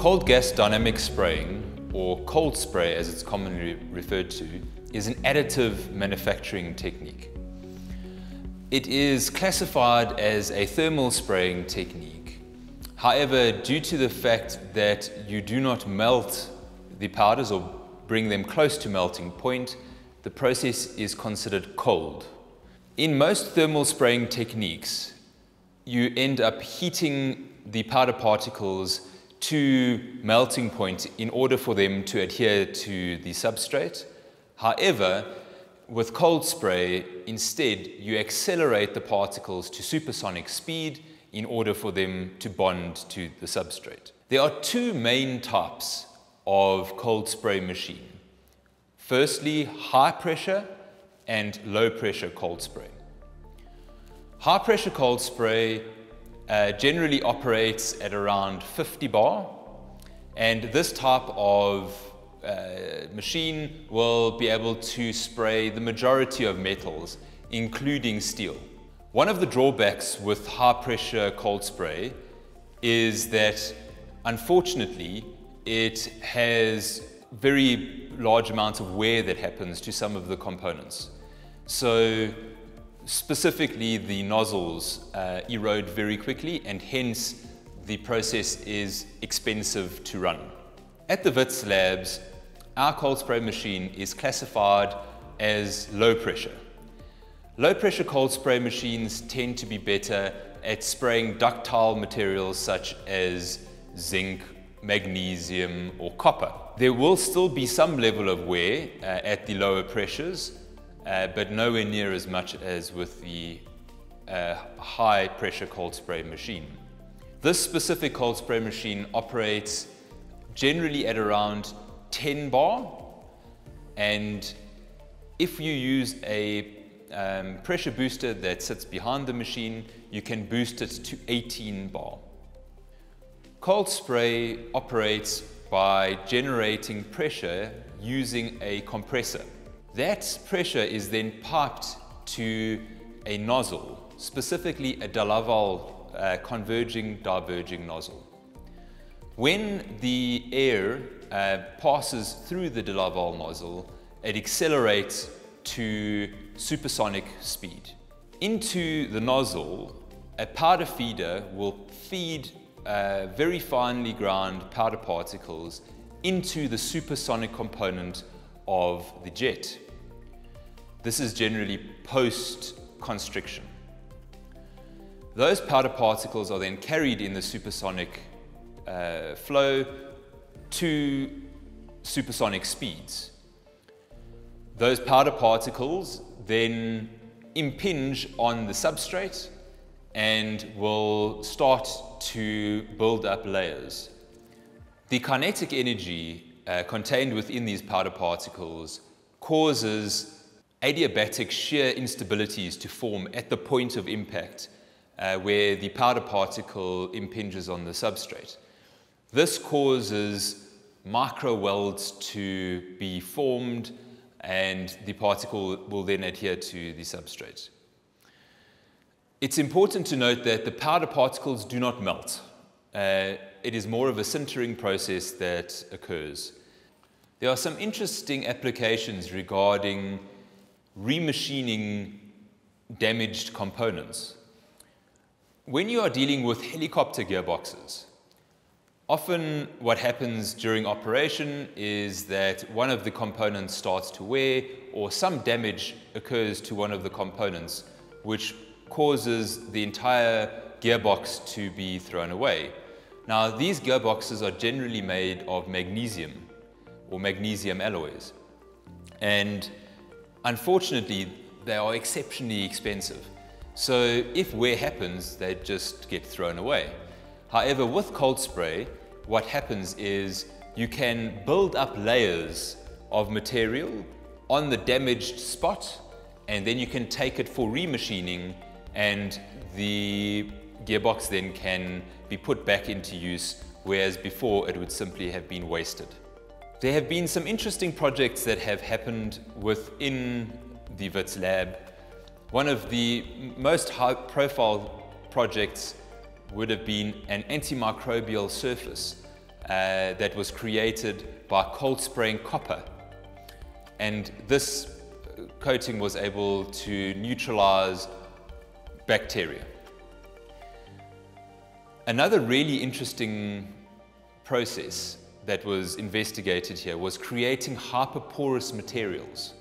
Cold gas dynamic spraying, or cold spray as it's commonly referred to, is an additive manufacturing technique. It is classified as a thermal spraying technique. However, due to the fact that you do not melt the powders or bring them close to melting point, the process is considered cold. In most thermal spraying techniques, you end up heating the powder particles to melting point in order for them to adhere to the substrate. However, with cold spray, instead, you accelerate the particles to supersonic speed in order for them to bond to the substrate. There are two main types of cold spray machine. Firstly, high pressure and low pressure cold spray. High pressure cold spray uh, generally operates at around 50 bar and this type of uh, machine will be able to spray the majority of metals including steel. One of the drawbacks with high pressure cold spray is that unfortunately it has very large amounts of wear that happens to some of the components. So specifically the nozzles uh, erode very quickly and hence the process is expensive to run. At the WITS labs, our cold spray machine is classified as low pressure. Low pressure cold spray machines tend to be better at spraying ductile materials such as zinc, magnesium or copper. There will still be some level of wear uh, at the lower pressures, uh, but nowhere near as much as with the uh, high pressure cold spray machine. This specific cold spray machine operates generally at around 10 bar and if you use a um, pressure booster that sits behind the machine, you can boost it to 18 bar. Cold spray operates by generating pressure using a compressor. That pressure is then piped to a nozzle, specifically a de Laval uh, converging diverging nozzle. When the air uh, passes through the de Laval nozzle, it accelerates to supersonic speed. Into the nozzle, a powder feeder will feed uh, very finely ground powder particles into the supersonic component of the jet. This is generally post-constriction. Those powder particles are then carried in the supersonic uh, flow to supersonic speeds. Those powder particles then impinge on the substrate and will start to build up layers. The kinetic energy uh, contained within these powder particles causes adiabatic shear instabilities to form at the point of impact uh, where the powder particle impinges on the substrate. This causes micro welds to be formed and the particle will then adhere to the substrate. It's important to note that the powder particles do not melt. Uh, it is more of a sintering process that occurs. There are some interesting applications regarding remachining damaged components. When you are dealing with helicopter gearboxes, often what happens during operation is that one of the components starts to wear or some damage occurs to one of the components which causes the entire gearbox to be thrown away. Now these gearboxes are generally made of magnesium or magnesium alloys. And unfortunately, they are exceptionally expensive. So if wear happens, they just get thrown away. However, with cold spray, what happens is you can build up layers of material on the damaged spot and then you can take it for remachining and the gearbox then can be put back into use whereas before it would simply have been wasted. There have been some interesting projects that have happened within the WITS lab. One of the most high profile projects would have been an antimicrobial surface. uh, that was created by cold spraying copper. And this coating was able to neutralize bacteria. Another really interesting process that was investigated here was creating hyperporous materials.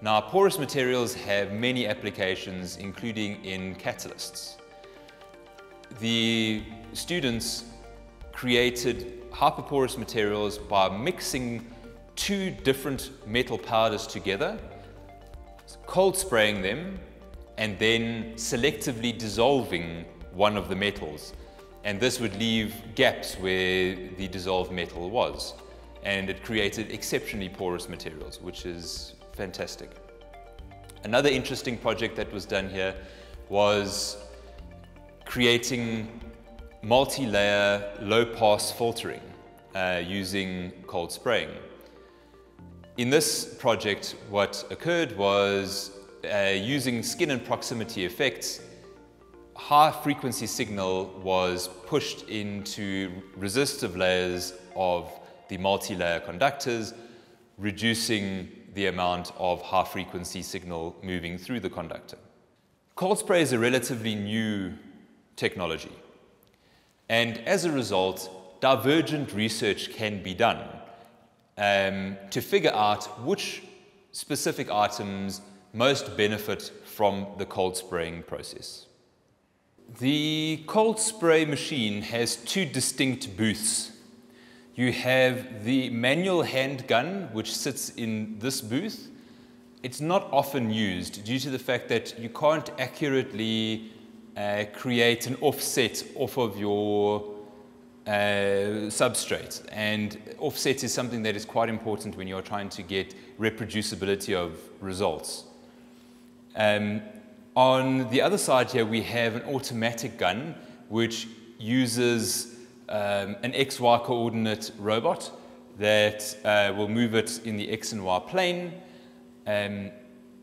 Now, porous materials have many applications, including in catalysts. The students created hyperporous materials by mixing two different metal powders together, cold spraying them, and then selectively dissolving one of the metals. And this would leave gaps where the dissolved metal was. And it created exceptionally porous materials, which is fantastic. Another interesting project that was done here was creating multi-layer low-pass filtering uh, using cold spraying. In this project, what occurred was uh, using skin and proximity effects, high frequency signal was pushed into resistive layers of the multi-layer conductors, reducing the amount of high frequency signal moving through the conductor. Cold spray is a relatively new technology. And as a result, divergent research can be done um, to figure out which specific items most benefit from the cold spraying process. The cold spray machine has two distinct booths you have the manual hand gun, which sits in this booth. It's not often used due to the fact that you can't accurately uh, create an offset off of your uh, substrate. And offset is something that is quite important when you're trying to get reproducibility of results. Um, on the other side here, we have an automatic gun, which uses um, an XY coordinate robot that uh, will move it in the X and Y plane. Um,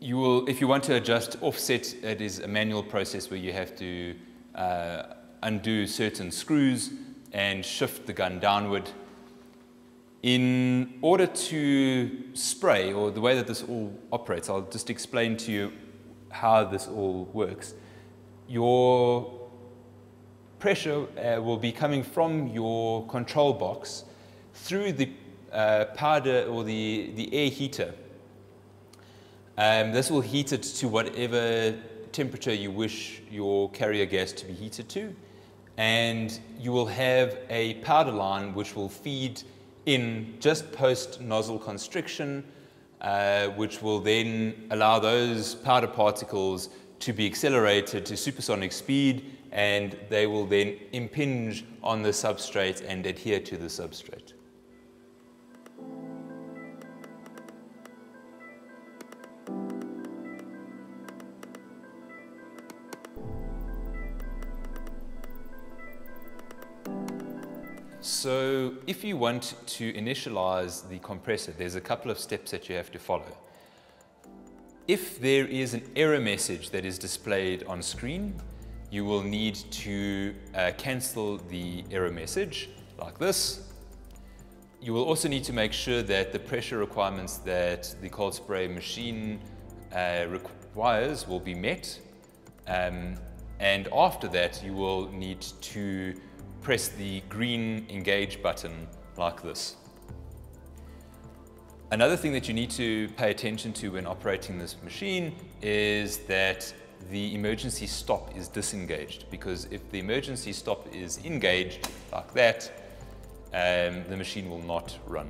you will, if you want to adjust offset, it is a manual process where you have to uh, undo certain screws and shift the gun downward. In order to spray, or the way that this all operates, I'll just explain to you how this all works. Your pressure uh, will be coming from your control box through the uh, powder or the, the air heater. Um, this will heat it to whatever temperature you wish your carrier gas to be heated to. And you will have a powder line which will feed in just post nozzle constriction, uh, which will then allow those powder particles to be accelerated to supersonic speed and they will then impinge on the substrate and adhere to the substrate. So if you want to initialize the compressor, there's a couple of steps that you have to follow. If there is an error message that is displayed on screen, you will need to uh, cancel the error message like this. You will also need to make sure that the pressure requirements that the cold spray machine uh, requires will be met. Um, and after that, you will need to press the green engage button like this. Another thing that you need to pay attention to when operating this machine is that the emergency stop is disengaged because if the emergency stop is engaged like that, um, the machine will not run.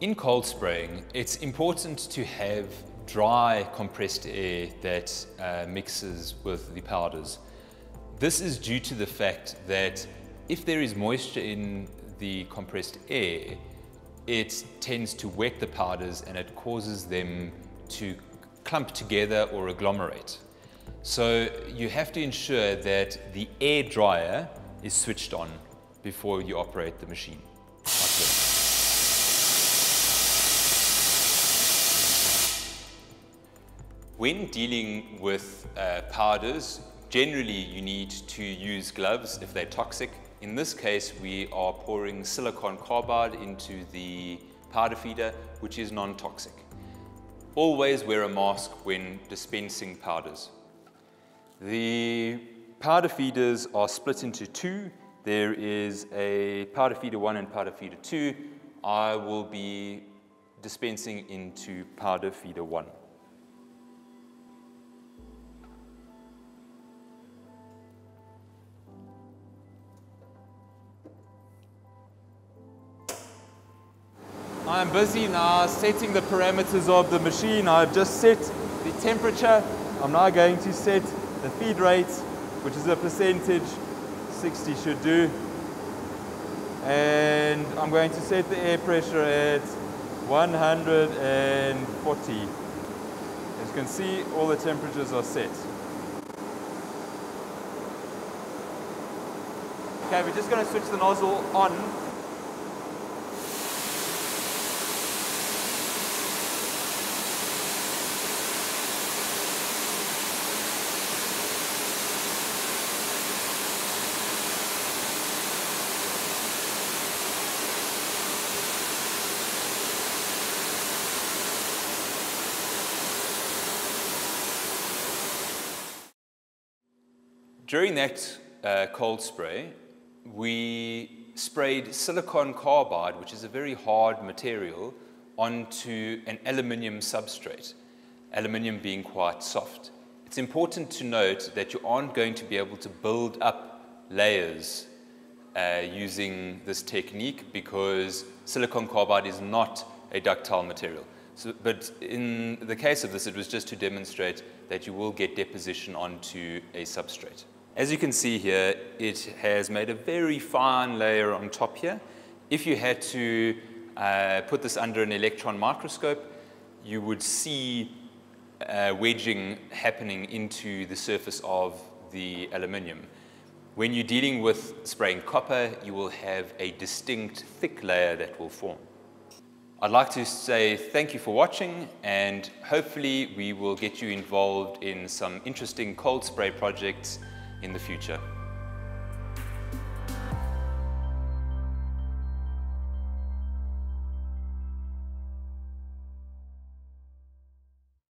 In cold spraying, it's important to have dry compressed air that uh, mixes with the powders. This is due to the fact that if there is moisture in the compressed air, it tends to wet the powders and it causes them to clump together or agglomerate. So you have to ensure that the air dryer is switched on before you operate the machine. when dealing with uh, powders, generally you need to use gloves if they're toxic In this case, we are pouring silicon carbide into the powder feeder, which is non-toxic. Always wear a mask when dispensing powders. The powder feeders are split into two. There is a powder feeder one and powder feeder two. I will be dispensing into powder feeder one. I'm busy now setting the parameters of the machine. I've just set the temperature. I'm now going to set the feed rate, which is a percentage, 60 should do. And I'm going to set the air pressure at 140. As you can see, all the temperatures are set. Okay, we're just going to switch the nozzle on During that uh, cold spray, we sprayed silicon carbide, which is a very hard material, onto an aluminium substrate, aluminium being quite soft. It's important to note that you aren't going to be able to build up layers uh, using this technique because silicon carbide is not a ductile material. So, but in the case of this, it was just to demonstrate that you will get deposition onto a substrate. As you can see here, it has made a very fine layer on top here. If you had to uh, put this under an electron microscope, you would see uh, wedging happening into the surface of the aluminium. When you're dealing with spraying copper, you will have a distinct thick layer that will form. I'd like to say thank you for watching and hopefully we will get you involved in some interesting cold spray projects in the future.